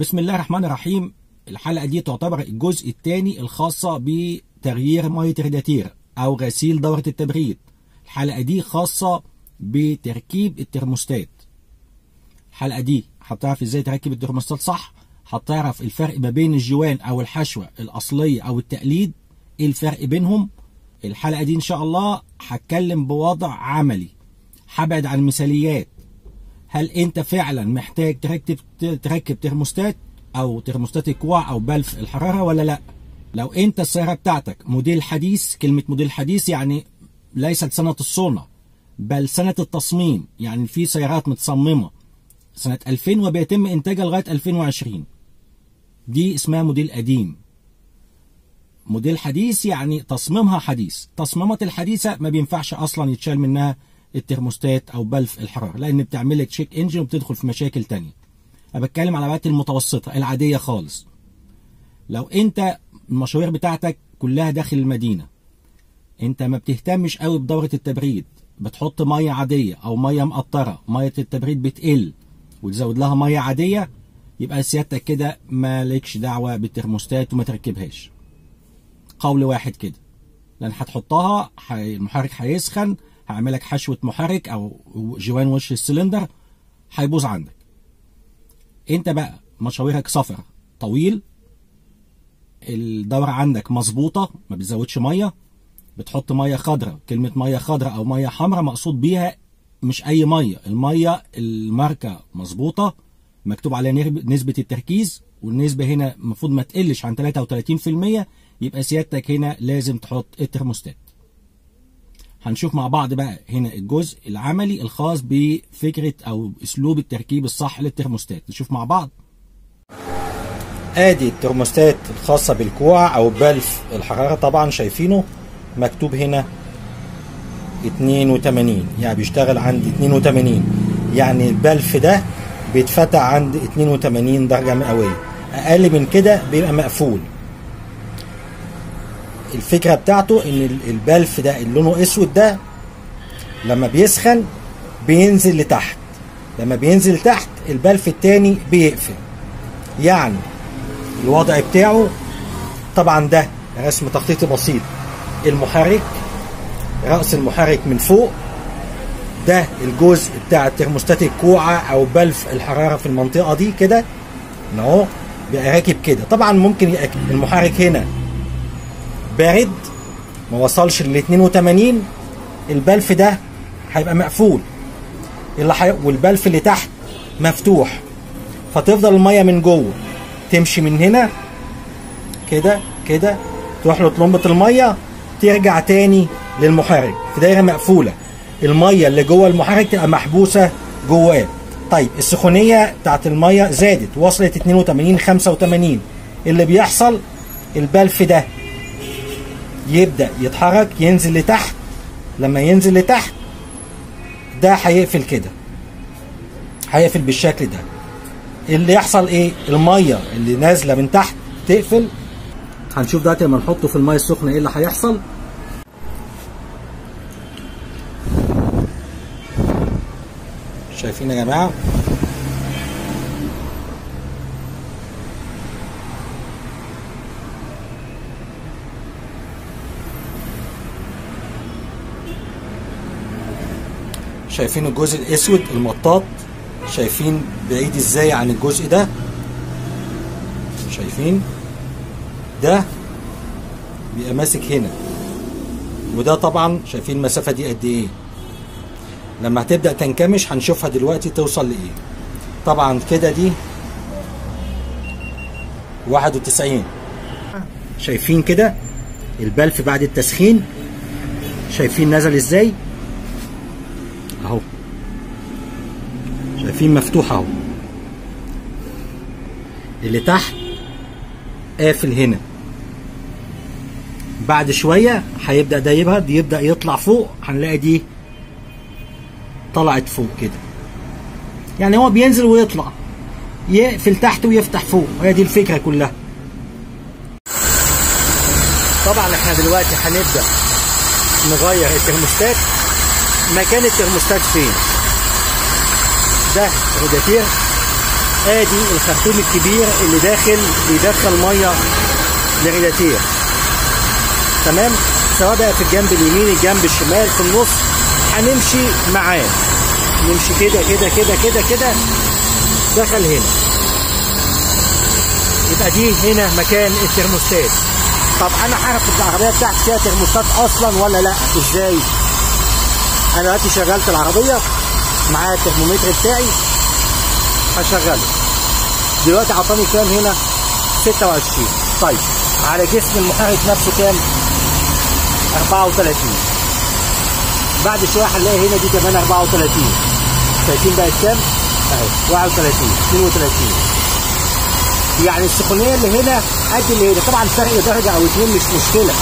بسم الله الرحمن الرحيم. الحلقة دي تعتبر الجزء الثاني الخاصة بتغيير مية الرادياتير أو غسيل دورة التبريد. الحلقة دي خاصة بتركيب الترموستات. الحلقة دي هتعرف إزاي تركب الترموستات صح؟ هتعرف الفرق ما بين الجوان أو الحشوة الأصلية أو التقليد. إيه الفرق بينهم؟ الحلقة دي إن شاء الله هتكلم بوضع عملي. هبعد عن المثاليات. هل أنت فعلا محتاج تركب تركب ترموستات أو ترموستات الكوع أو بلف الحرارة ولا لا؟ لو أنت السيارة بتاعتك موديل حديث كلمة موديل حديث يعني ليست سنة الصنع بل سنة التصميم يعني في سيارات متصممة. سنة 2000 وبيتم إنتاجها لغاية 2020 دي اسمها موديل قديم. موديل حديث يعني تصميمها حديث. تصميمات الحديثة ما بينفعش أصلا يتشال منها الترموستات أو بلف الحرارة لأن بتعمل لك check engine وبتدخل في مشاكل تانية. أنا بتكلم على العربيات المتوسطة العادية خالص. لو أنت المشاوير بتاعتك كلها داخل المدينة أنت ما بتهتمش قوي بدورة التبريد. بتحط مية عادية أو مية مقطرة مية التبريد بتقل وتزود لها مية عادية يبقى سيادتك كده مالكش دعوة بالترموستات وما تركبهاش. قول واحد كده. لأن هتحطها المحرك هيسخن هعملك حشوة محرك أو جوان وش السلندر هيبوظ عندك. أنت بقى مشاويرك سفر طويل الدورة عندك مظبوطة ما بتزودش مية بتحط مية خضراء كلمة مية خضراء أو مية حمراء مقصود بيها مش أي مية المية الماركة مظبوطة مكتوب عليها نسبة التركيز والنسبة هنا المفروض ما تقلش عن 33% يبقى سيادتك هنا لازم تحط الترموستات هنشوف مع بعض بقى هنا الجزء العملي الخاص بفكرة أو أسلوب التركيب الصح للترموستات. نشوف مع بعض. آدي الترموستات الخاصة بالكوع أو بلف الحرارة طبعا شايفينه مكتوب هنا 82 يعني بيشتغل عند 82 يعني البلف ده بيتفتح عند 82 درجة مئوية. أقل من كده بيبقى مقفول. الفكرة بتاعته إن البلف ده اللي لونه أسود ده لما بيسخن بينزل لتحت. لما بينزل تحت البلف التاني بيقفل. يعني الوضع بتاعه طبعا ده رسم تخطيطي بسيط. المحرك رأس المحرك من فوق ده الجزء بتاع الترموستات الكوعة أو بلف الحرارة في المنطقة دي كده. أهو بيبقى راكب كده. طبعا ممكن المحرك هنا. بارد ما وصلش لل 82 البلف ده هيبقى مقفول. اللي حي... والبلف اللي تحت مفتوح. فتفضل المية من جوه تمشي من هنا كده كده تروح لطلمبة المية ترجع تاني للمحرك. في دايرة مقفولة. المية اللي جوه المحرك تبقى محبوسة جواه. طيب السخونية بتاعت المية زادت وصلت 82 85 اللي بيحصل البلف ده يبدأ يتحرك ينزل لتحت. لما ينزل لتحت ده هيقفل كده. هيقفل بالشكل ده. اللي يحصل إيه؟ المية اللي نازلة من تحت تقفل. هنشوف دلوقتي لما نحطه في المية السخنة إيه اللي هيحصل. شايفين يا جماعة؟ شايفين الجزء الأسود المطاط شايفين بعيد إزاي عن الجزء ده؟ شايفين ده بيبقى ماسك هنا. وده طبعا شايفين المسافة دي قد إيه. لما هتبدأ تنكمش هنشوفها دلوقتي توصل لإيه. طبعا كده دي واحد وتسعين. شايفين كده؟ البلف بعد التسخين. شايفين نزل إزاي؟ أهو. شايفين مفتوح أهو. اللي تحت قافل هنا. بعد شوية هيبدأ ده يبهد يبدأ يطلع فوق هنلاقي دي طلعت فوق كده. يعني هو بينزل ويطلع يقفل تحت ويفتح فوق هي دي الفكرة كلها. طبعا إحنا دلوقتي هنبدأ نغير الترموستات. مكان الترموستات فين؟ ده رادياتير آدي الخرطوم الكبير اللي داخل بيدخل مية لريداتير تمام؟ سواء بقى في الجنب اليمين الجنب الشمال في النص هنمشي معاه. نمشي كده كده كده كده كده. دخل هنا. يبقى دي هنا مكان الترموستات. طب أنا هعرف العربية بتاعتي فيها ترموستات أصلا ولا لأ؟ إزاي؟ أنا دلوقتي شغلت العربية معايا الترمومتر بتاعي هشغله. دلوقتي عطاني كام هنا؟ 26 طيب على جسم المحرك نفسه كام؟ 34 بعد شوية هنلاقي هنا دي كمان 34 شايفين بقت كام؟ أهي 31 32 يعني السخونية اللي هنا قد اللي هنا. طبعا فرق درجه أو اتنين مش مشكلة.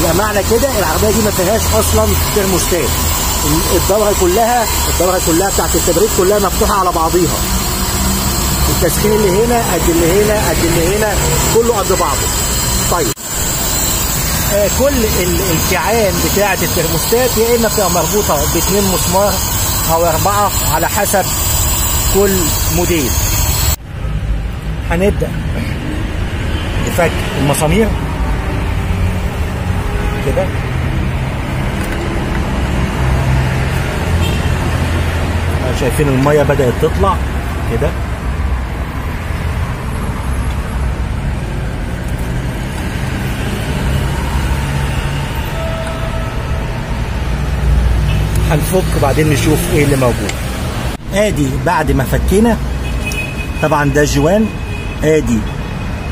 يبقى معنى كده العربية دي ما فيهاش أصلا ترموستات. الدورة كلها الدورة كلها بتاعت التبريد كلها مفتوحة على بعضيها. التسخين اللي هنا قد اللي هنا قد اللي هنا كله قد بعضه. طيب. آه كل الكيعان بتاعة الترموستات يا إما بتبقى مربوطة باثنين مسمار أو أربعة على حسب كل موديل. هنبدأ. نفك المسامير. كده. شايفين المية بدأت تطلع كده. هنفك وبعدين نشوف إيه اللي موجود. آدي بعد ما فكينا طبعا ده جوان. آدي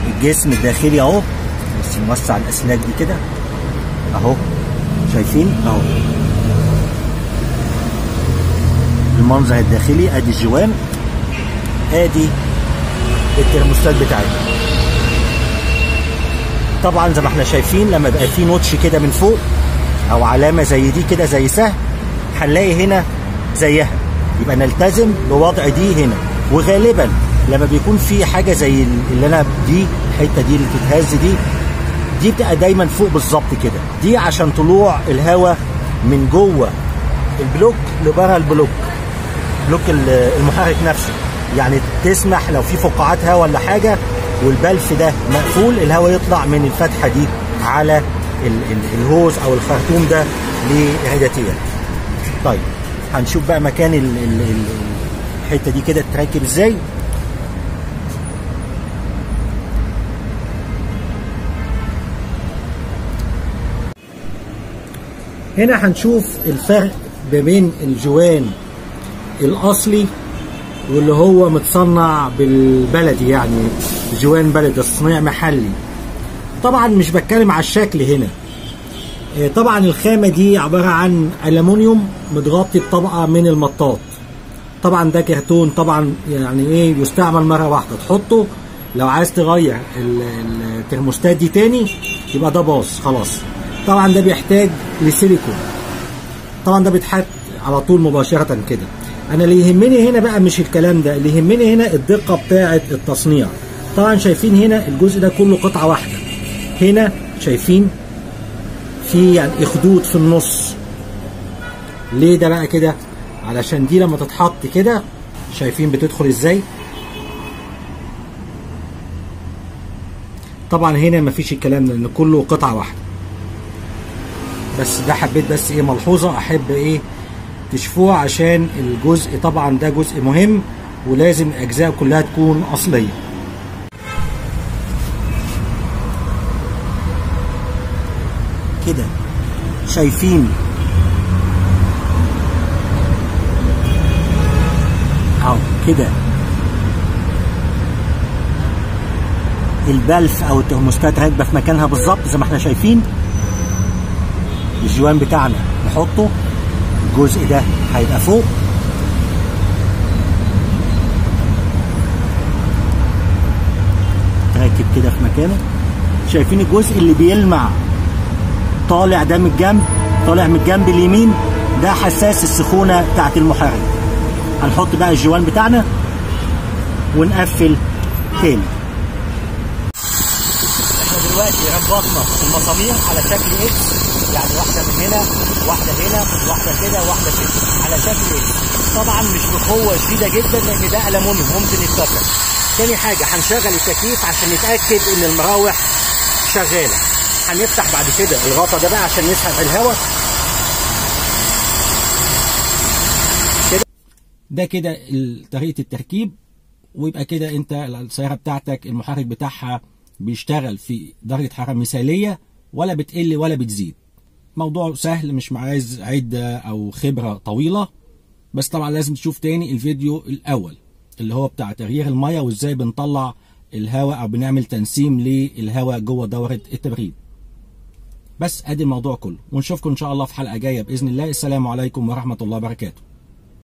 الجسم الداخلي أهو بس نوسع الاسلاك دي كده. أهو. شايفين؟ أهو. المنظر الداخلي أدي الجوان. أدي الترموستات بتاعتنا. طبعا زي ما إحنا شايفين لما يبقى في نوتش كده من فوق أو علامة زي دي كده زي سهم هنلاقي هنا زيها. يبقى نلتزم بوضع دي هنا. وغالبا لما بيكون في حاجة زي اللي أنا دي الحتة دي اللي بتتهز دي دي بتبقى دايما فوق بالظبط كده. دي عشان طلوع الهواء من جوه ال block لبره ال block block المحرك نفسه. يعني تسمح لو في فقاعات هواء ولا حاجة والبلف ده مقفول الهواء يطلع من الفتحة دي على ال ال ال hose أو الخرطوم ده لريداتير طيب هنشوف بقى مكان ال ال ال الحتة دي كده تركب إزاي. هنا هنشوف الفرق بين الجوان الأصلي واللي هو متصنع بالبلدي يعني جوان بلدي تصنيع محلي. طبعا مش بتكلم على الشكل هنا. طبعا الخامة دي عبارة عن الومنيوم متغطي بطبقه من المطاط. طبعا ده كرتون طبعا يعني إيه يستعمل مرة واحدة. تحطه لو عايز تغير الترموستات دي تاني يبقى ده باظ خلاص. طبعا ده بيحتاج لسيليكون. طبعا ده بيتحط على طول مباشرة كده. أنا اللي يهمني هنا بقى مش الكلام ده اللي يهمني هنا الدقة بتاعة التصنيع. طبعا شايفين هنا الجزء ده كله قطعة واحدة. هنا شايفين في يعني خدود في النص. ليه ده بقى كده؟ علشان دي لما تتحط كده شايفين بتدخل إزاي؟ طبعا هنا مفيش الكلام ده لأن كله قطعة واحدة. بس ده حبيت بس إيه ملحوظة احب إيه تشوفوها عشان الجزء طبعا ده جزء مهم ولازم الاجزاء كلها تكون اصلية. كده. شايفين؟ اهو كده. البلف أو الترموستات راكبة في مكانها بالظبط زي ما إحنا شايفين. الجوان بتاعنا نحطه. الجزء ده هيبقى فوق. راكب كده في مكانه. شايفين الجزء اللي بيلمع. طالع ده من الجنب طالع من الجنب اليمين. ده حساس السخونة بتاعت المحرك هنحط بقى الجوان بتاعنا ونقفل تاني. إحنا دلوقتي ربطنا المسامير على شكل إكس يعني واحدة من هنا واحدة هنا واحدة كده واحدة كده. على شكل إكس طبعا مش بقوة شديدة جدا لأن ده المونيوم ممكن يتكسر تاني حاجة هنشغل التكييف عشان نتأكد إن المراوح شغالة. هنفتح بعد كده الغطا ده بقى عشان نسحب الهواء. كده. ده كده طريقة التركيب. ويبقى كده أنت السيارة بتاعتك المحرك بتاعها بيشتغل في درجة حرارة مثالية ولا بتقل ولا بتزيد. موضوع سهل مش عايز عدة أو خبرة طويلة بس طبعا لازم تشوف تاني الفيديو الأول اللي هو بتاع تغيير المية وإزاي بنطلع الهواء أو بنعمل تنسيم للهواء جوه دورة التبريد. بس أدي الموضوع كله ونشوفكم إن شاء الله في حلقة جاية بإذن الله. السلام عليكم ورحمة الله وبركاته.